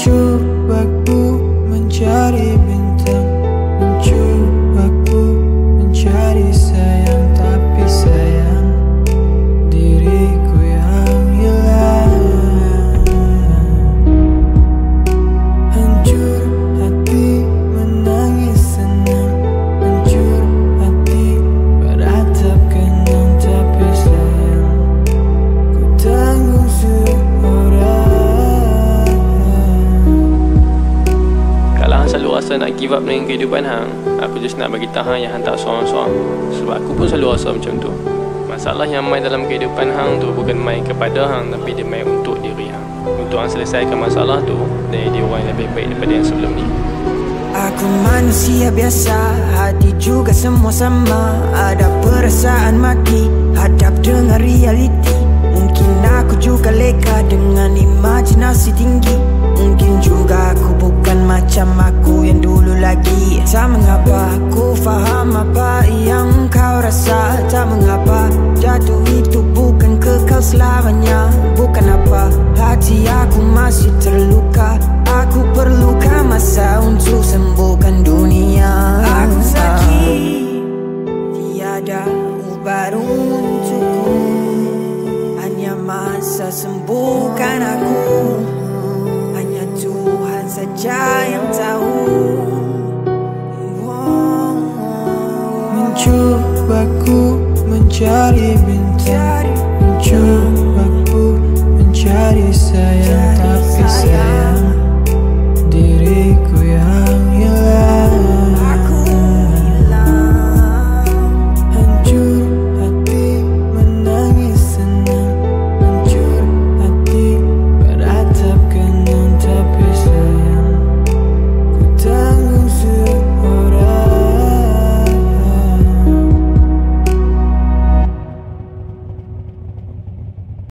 Cuba ku mencari rasa nak give up dengan kehidupan hang Aku just nak bagi tahan yang hang tak seorang-seorang. Sebab aku pun selalu rasa macam tu. Masalah yang main dalam kehidupan hang tu bukan main kepada hang Tapi dia main untuk diri hang Untuk hang selesaikan masalah tu Dan jadi orang yang lebih baik daripada yang sebelum ni. Aku manusia biasa Hati juga semua sama. Ada perasaan mati Hadap dengan realiti. Mungkin aku juga leka dengan imajinasi tinggi Tak mengapa aku faham apa yang kau rasa. Tak mengapa jatuh itu bukan kekal selamanya. Bukan apa hati aku masih terluka. Aku perlukan masa untuk sembuhkan dunia. Aku sakit. Tiada ubat untukku. Hanya masa sembuhkan aku. Saja yang aku mencari bintang Mencoba aku mencari sayang Tapi sayang.